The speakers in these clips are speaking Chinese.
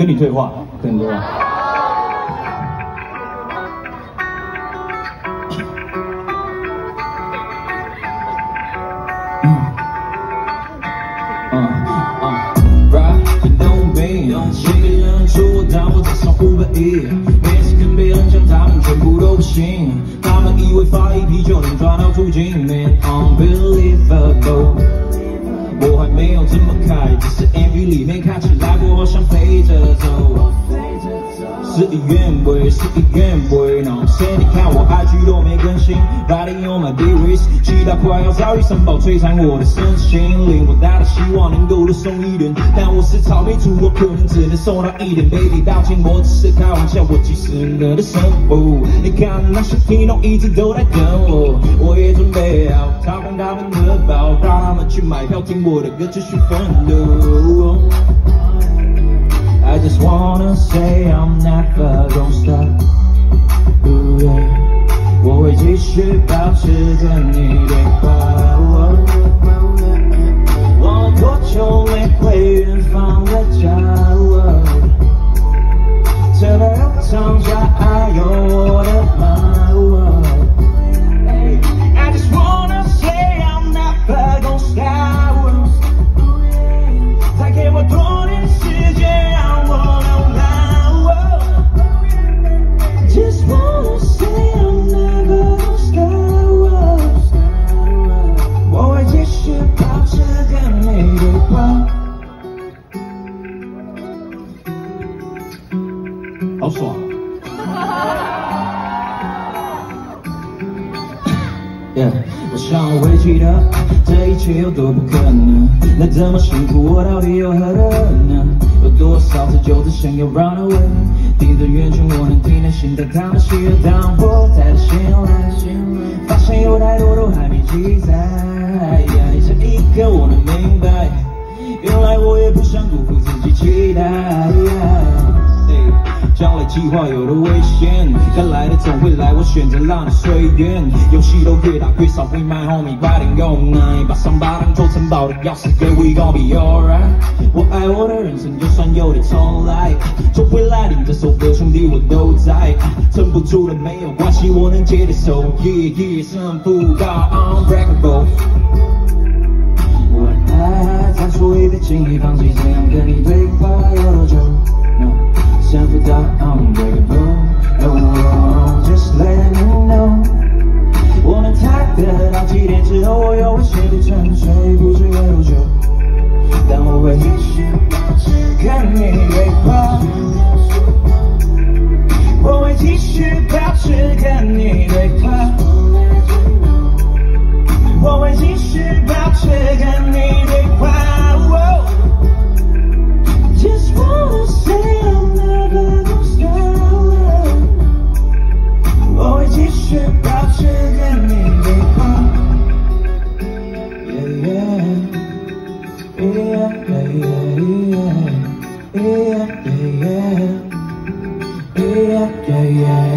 跟你对话每次跟别人讲他们全部都不信。他们以为发一批就能赚到金 man believe book 事与愿违，事与愿违。那些你看我 IG 都没更新，Riding on my day race，期待快要遭遇城堡摧残我的身心灵。我大的希望能够多送一点，但我是草莓族，我可能只能送到一点。Baby，抱歉，我只是开玩笑，我其实了的生活。你看那些听众一直都在等我，我也准备好掏空他们的包，让他们去买票听我的歌，继续奋斗。Never gonna stop. Ooh, yeah. 我会继续保持跟我想我会记得这一切有多不可能。那这么辛苦，我到底有何德呢？有多少次就只想要 run away，盯着圆圈，我能听见心跳淌的血。当我再次醒来，发现有太多都还没记载。这一刻我能明白，原来我也不想辜负自己期待。计划有了危险，该来的总会来，我选择让你随缘。游戏都越打越少，We my homie，八零 go night，把伤疤当做城堡的钥匙，Girl we gon' be alright。我爱我的人生，就算有点重来，总会来临。这首歌兄弟我都在，撑不住了没有关系，我能接受。Yeah yeah，胜负大，unbreakable。我的爱，再说一遍，轻易放弃，这样跟你对话有多久。想不到 unbreakable。No, just let me know。我能猜得到几点之后我又会陷入沉睡，不知有多久。但我会继续保持跟你对话。我会继续保持跟你对话。Yeah, yeah, yeah, yeah, yeah.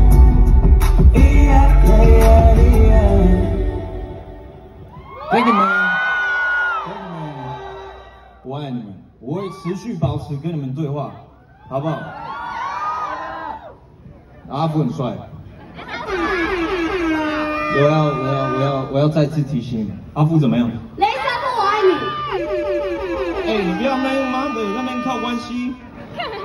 E up, yeah, 爱你们，我会持续保持跟你们对话，好不好？阿福很帅。我要我要我要我要再次提醒你，阿福怎么样？雷声不我爱你。哎、你不要那边妈的那边靠关系。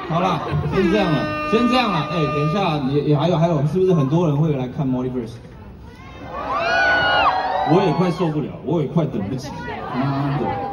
好啦，先这样了，先这样了。哎、等一下，也也还有还有，是不是很多人会来看 Multiverse？我也快受不了，我也快等不及了。妈的！